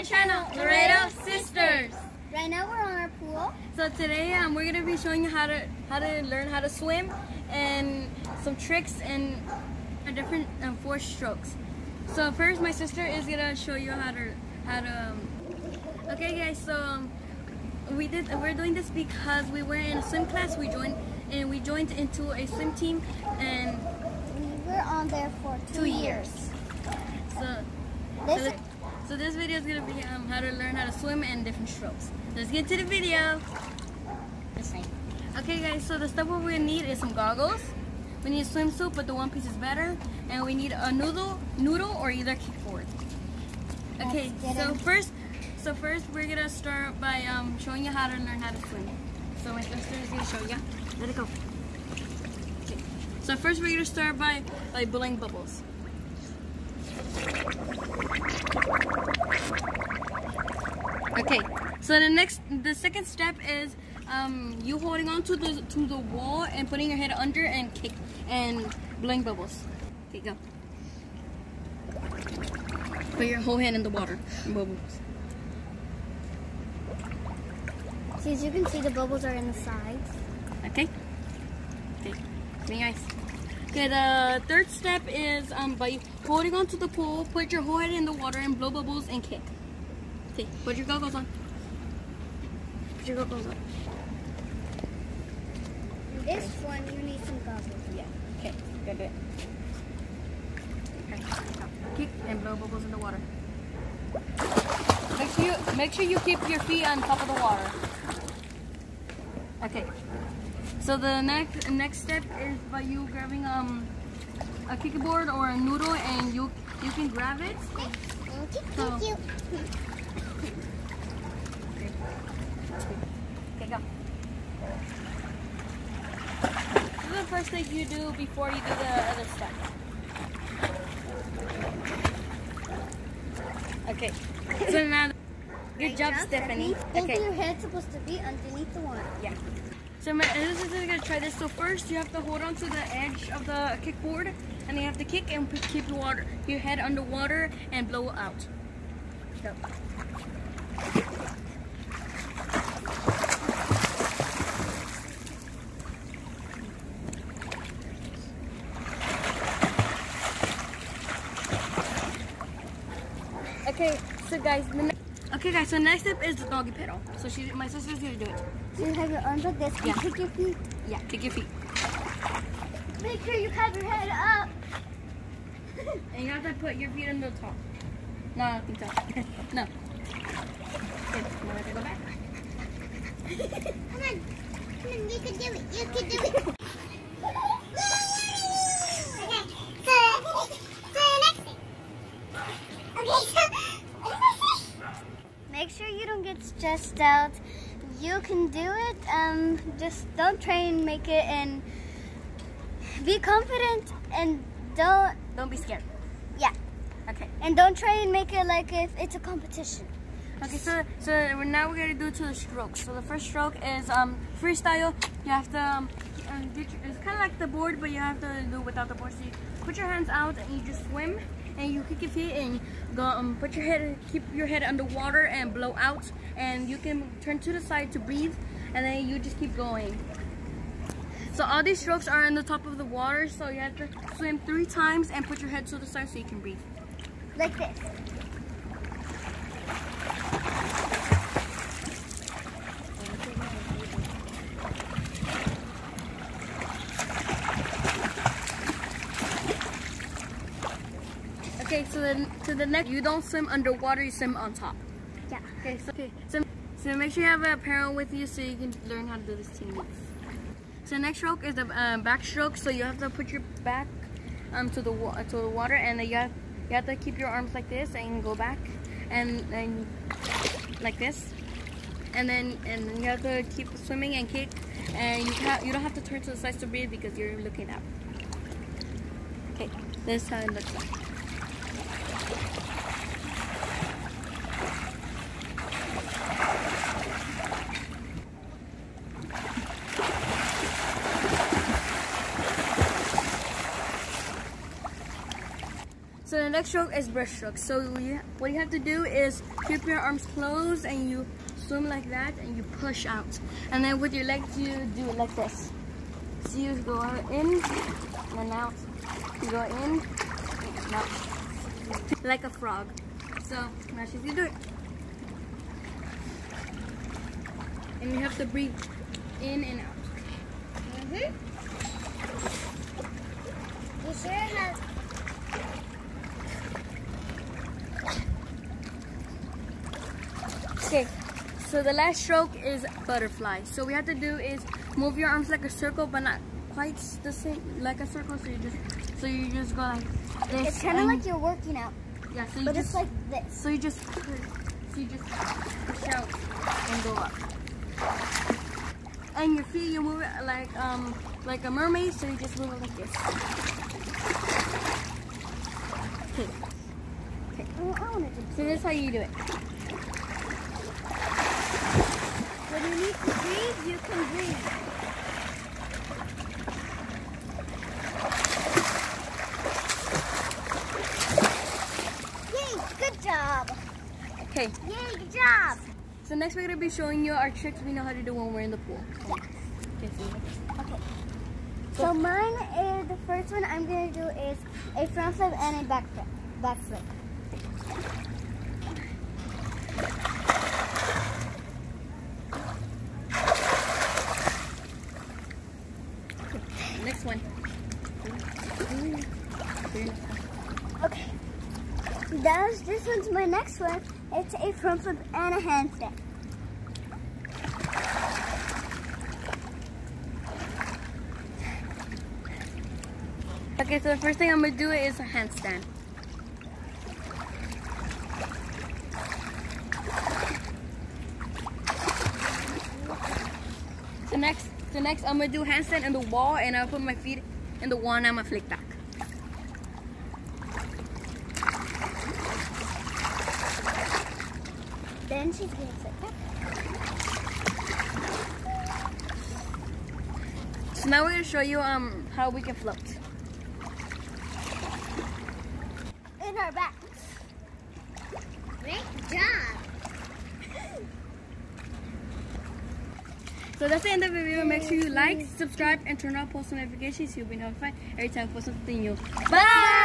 our channel, Loredo Sisters. Right now we're on our pool. So today um, we're gonna be showing you how to how to learn how to swim and some tricks and a different um, four strokes. So first, my sister is gonna show you how to how to. Um, okay, guys. So um, we did we're doing this because we were in a swim class. We joined and we joined into a swim team and We were on there for two, two years. So This, so, so this video is gonna be um, how to learn how to swim and different strokes. Let's get to the video. Okay guys, so the stuff we're gonna need is some goggles. We need a swimsuit, but the one piece is better. And we need a noodle, noodle or either kickboard. Okay, so first, so first we're gonna start by um, showing you how to learn how to swim. So my sister is gonna show you. Let it go. Okay. So first we're gonna start by by blowing bubbles. Okay, so the next, the second step is um, you holding on to the to the wall and putting your head under and kick and blowing bubbles. Okay, go. Put your whole hand in the water. Bubbles. see, as you can see, the bubbles are in the sides. Okay. Okay. Very nice. Okay, the third step is um, by holding onto the pole, put your whole head in the water and blow bubbles and kick. Okay, put your goggles on. Put your goggles on. This one, you need some goggles. Yeah. Okay. Good. Do it. Okay. Kick and blow bubbles in the water. Make sure you make sure you keep your feet on top of the water. Okay. So the next next step is by you grabbing um a kickboard or a noodle and you you can grab it. Thank you. So- Thank you. Okay, go. This is the first thing you do before you do the other stuff. Okay. So now, good job, Stephanie. Think Okay. your head's supposed to be underneath the water. Yeah. So my, this is gonna try this. So first, you have to hold on to the edge of the kickboard, and you have to kick and keep your water, your head underwater, and blow out. Go. Okay, so guys, okay guys, so next step is the doggy pedal. So she, my sister's gonna do it. So you have your arms like this. Yeah. Kick your feet. Yeah, kick your feet. Make sure you have your head up. And you have to put your feet on the top. No, no. Okay, now we have go back. Come on. Come on, you can do it. You can do it. Make sure you don't get stressed out. You can do it. Um, just don't try and make it, and be confident, and don't Don't be scared. yeah, Okay. and don't try and make it like if it's a competition. Okay, so so now we're gonna do the strokes. So the first stroke is um freestyle. You have to um, your- it's kind of like the board, but you have to do it without the board. So you put your hands out and you just swim, and you kick your feet and go um put your head keep your head underwater and blow out, and you can turn to the side to breathe, and then you just keep going. So all these strokes are in the top of the water, so you have to swim three times and put your head to the side so you can breathe. Like this. Okay, so then to the next, you don't swim underwater, you swim on top. Yeah. Okay, so okay, so so make sure you have a parent with you so you can learn how to do this team. So next stroke is the um, back stroke. So you have to put your back um to the to the water, and then you have you have to keep your arms like this and go back, and then like this, and then and then you have to keep swimming and kick, and you you don't have to turn to the sides to breathe because you're looking up. Okay, this is how it looks like. So the next stroke is breaststroke. So you, what you have to do is keep your arms closed and you swim like that and you push out. And then with your legs, you do it like this. So you go in and out. You go in and out. Like a frog. So now she's gonna do it. And you have to breathe in and out. Mm-hmm. You sure have. Okay, so the last stroke is butterfly. So we have to do is move your arms like a circle, but not quite the same like a circle. So you just so you just go like this. It's kind of like you're working out, yeah. So you but just it's like this. so you just so you just push out and go up. And your feet, you move it like um like a mermaid. So you just move it like this. Okay, Oh, I want to do. so this is how you do it. When you need to breathe, you can breathe. Yay! Good job. Okay, Yay! Good job. so next we're gonna be showing you our tricks we know how to do when we're in the pool. Okay, so Okay. So mine is the first one I'm gonna do is a front flip and a back flip. Back flip. next one. Okay. That's this one's my next one. It's a front flip and a handstand. Okay, so the first thing I'm gonna do is a handstand. So next, so next I'm gonna do handstand in the wall, and I'll put my feet in the wall, and I'm gonna flick back. Then she's gonna flip back. So now we're gonna show you um how we can float. In our backs. Great job. So that's the end of the video. Make sure you like, subscribe, and turn on post notifications so you'll be notified every time I post something new. Bye!